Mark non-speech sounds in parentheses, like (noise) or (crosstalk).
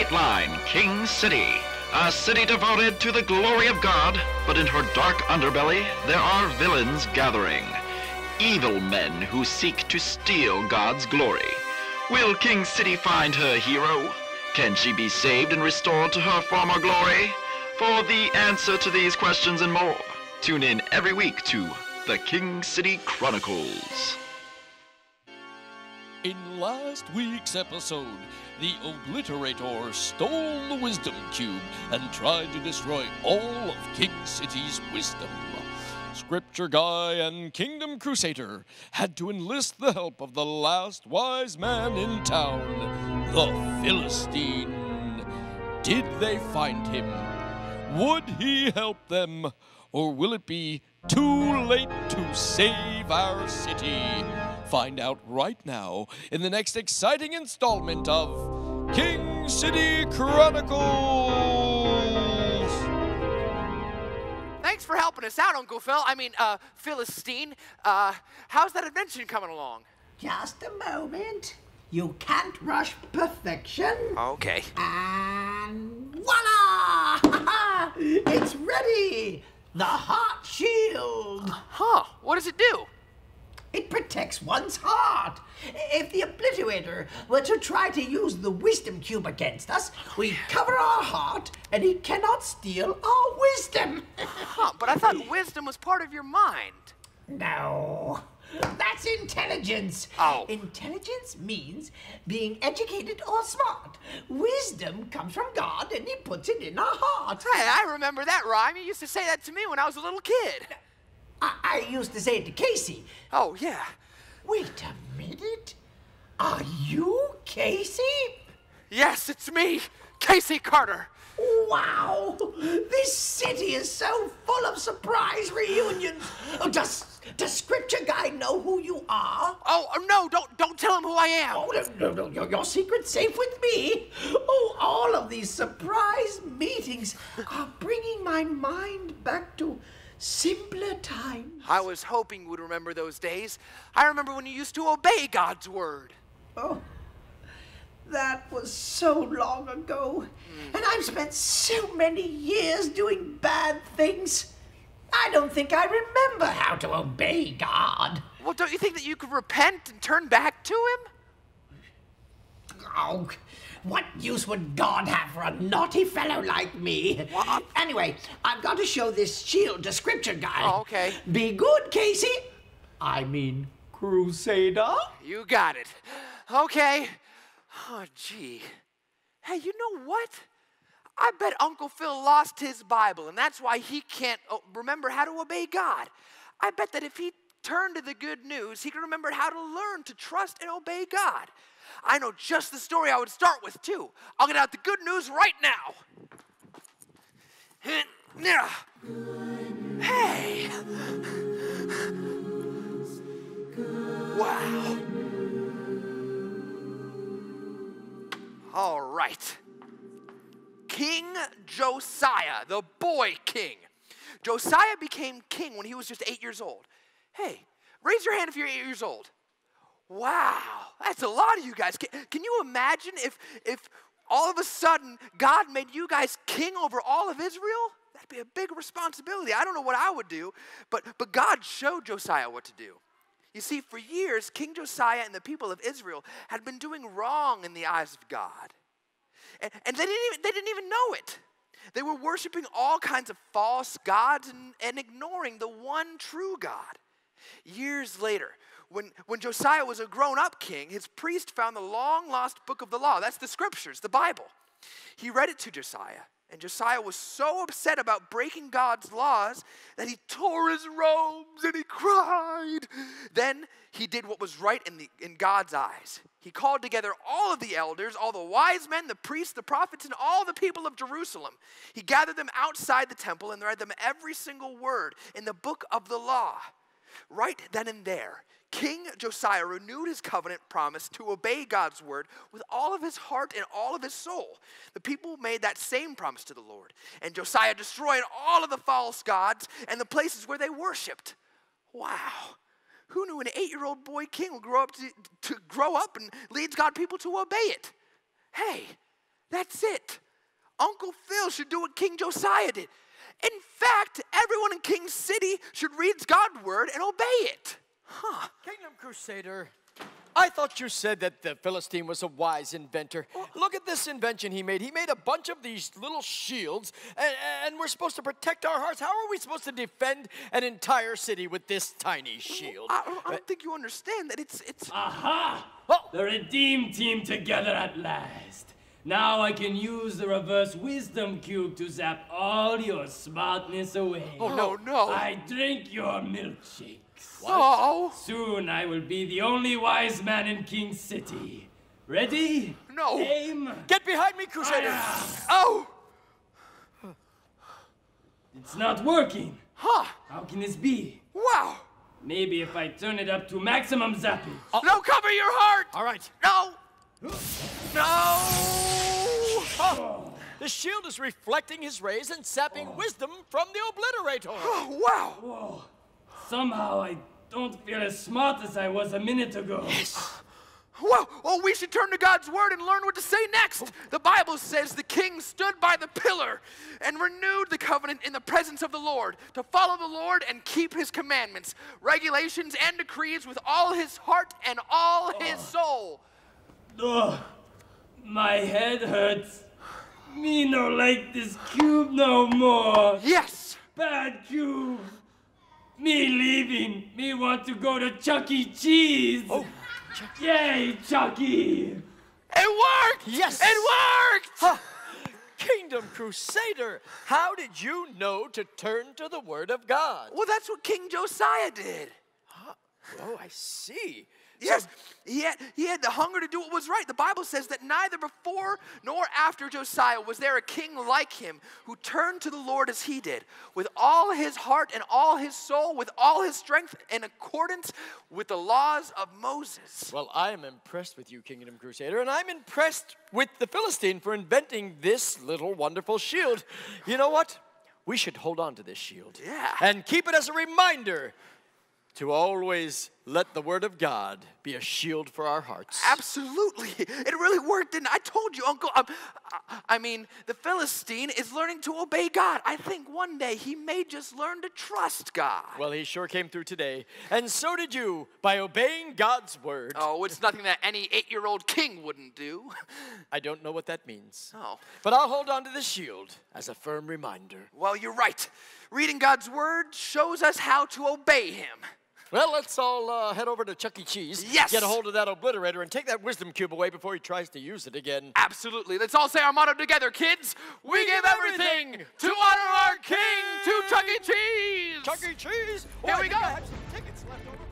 Dateline King City. A city devoted to the glory of God, but in her dark underbelly, there are villains gathering. Evil men who seek to steal God's glory. Will King City find her hero? Can she be saved and restored to her former glory? For the answer to these questions and more, tune in every week to The King City Chronicles. In last week's episode, the Obliterator stole the Wisdom Cube and tried to destroy all of King City's wisdom. Scripture Guy and Kingdom Crusader had to enlist the help of the last wise man in town, the Philistine. Did they find him? Would he help them? Or will it be too late to save our city? Find out right now in the next exciting installment of King City Chronicles. Thanks for helping us out, Uncle Phil. I mean, uh, Philistine. Uh, how's that invention coming along? Just a moment. You can't rush perfection. Okay. And voila! (laughs) it's ready! The heart shield! Huh, what does it do? It protects one's heart. If the obliterator were to try to use the wisdom cube against us, we cover our heart and he cannot steal our wisdom. (laughs) Huh, but I thought wisdom was part of your mind. No. That's intelligence. Oh. Intelligence means being educated or smart. Wisdom comes from God and He puts it in our heart. Hey, I remember that rhyme. You used to say that to me when I was a little kid. I, I used to say it to Casey. Oh, yeah. Wait a minute. Are you Casey? Yes, it's me, Casey Carter. Wow! This city is so full of surprise reunions. Oh, does does Scripture Guy know who you are? Oh, uh, no, don't don't tell him who I am. Oh, no, no, no, your, your secret's safe with me. Oh, all of these surprise meetings are bringing my mind back to simpler times. I was hoping you would remember those days. I remember when you used to obey God's word. Oh, that was so long ago. Hmm. And I've spent so many years doing bad things. I don't think I remember how to obey God. Well, don't you think that you could repent and turn back to him? Oh, what use would God have for a naughty fellow like me? What? Anyway, I've got to show this shield to Scripture Guy. Oh, okay. Be good, Casey. I mean, Crusader. You got it. Okay. Oh, gee. Hey, you know what? I bet Uncle Phil lost his Bible, and that's why he can't oh, remember how to obey God. I bet that if he turned to the good news, he could remember how to learn to trust and obey God. I know just the story I would start with, too. I'll get out the good news right now. (laughs) Hey! Wow. All right. King Josiah, the boy king. Josiah became king when he was just eight years old. Hey, raise your hand if you're eight years old. Wow, that's a lot of you guys. Can, can you imagine if, if all of a sudden God made you guys king over all of Israel? That'd be a big responsibility. I don't know what I would do, but, but God showed Josiah what to do. You see, for years, King Josiah and the people of Israel had been doing wrong in the eyes of God. And, and they, didn't even, they didn't even know it. They were worshiping all kinds of false gods and, and ignoring the one true God. Years later, when, when Josiah was a grown up king, his priest found the long lost book of the law. That's the scriptures, the Bible. He read it to Josiah, and Josiah was so upset about breaking God's laws that he tore his robes and he cried. Then he did what was right in, the, in God's eyes. He called together all of the elders, all the wise men, the priests, the prophets, and all the people of Jerusalem. He gathered them outside the temple and read them every single word in the book of the law. Right then and there, King Josiah renewed his covenant promise to obey God's word with all of his heart and all of his soul. The people made that same promise to the Lord, and Josiah destroyed all of the false gods and the places where they worshiped. Wow. Who knew an eight-year-old boy king would grow up to, to grow up and leads God people to obey it? Hey, That's it. Uncle Phil should do what King Josiah did. In fact, everyone in King City should read God's word and obey it. Huh. Kingdom Crusader, I thought you said that the Philistine was a wise inventor. Oh. Look at this invention he made. He made a bunch of these little shields, and, and we're supposed to protect our hearts. How are we supposed to defend an entire city with this tiny shield? I, don't- I don't think you understand that it's it's. Aha! Oh. The Redeem Team together at last. Now I can use the reverse wisdom cube to zap all your smartness away. Oh, no, no. I drink your milkshakes. Oh Soon I will be the only wise man in King City. Ready? No. Aim. Get behind me, Crusader! Oh It's not working. huh! How can this be? Wow! Maybe if I turn it up to maximum zapping. No, cover your heart! All right. No! No! Oh, the shield is reflecting his rays and sapping wisdom from the obliterator. Oh, (gasps) wow! Whoa. Somehow I don't feel as smart as I was a minute ago. Wow! Oh, we should turn to God's word and learn what to say next. The Bible says the king stood by the pillar and renewed the covenant in the presence of the Lord to follow the Lord and keep his commandments, regulations, and decrees with all his heart and all his oh. soul. Ugh. My head hurts. Me no like this cube no more. Yes! Bad cube. Me leaving. Me want to go to Chuck E. Cheese. Oh. Yay, Chucky. It worked! Yes. It worked! Kingdom Crusader, how did you know to turn to the Word of God? Well, that's what King Josiah did. Oh, I see. Yes, he had, he had the hunger to do what was right. The Bible says that neither before nor after Josiah was there a king like him who turned to the Lord as he did, with all his heart and all his soul, with all his strength, in accordance with the laws of Moses. Well, I am impressed with you, Kingdom Crusader, and I'm impressed with the Philistine for inventing this little wonderful shield. You know what? We should hold on to this shield. Yeah. And keep it as a reminder to always let the Word of God be a shield for our hearts. Absolutely. It really worked, didn't it? I told you, Uncle. Um, I- I mean, the Philistine is learning to obey God. I think one day he may just learn to trust God. Well, he sure came through today. And so did you by obeying God's Word. Oh, it's nothing that any eight year old king wouldn't do. I don't know what that means. Oh. But I'll hold on to the shield as a firm reminder. Well, you're right. Reading God's word shows us how to obey him. Well, let's all uh, head over to Chuck E. Cheese. Yes. Get a hold of that obliterator and take that wisdom cube away before he tries to use it again. Absolutely. Let's all say our motto together, kids. We, give everything to honor our king to Chuck E. Cheese. Chuck E. Cheese. Here Oh, we go. I have some tickets left over from the last-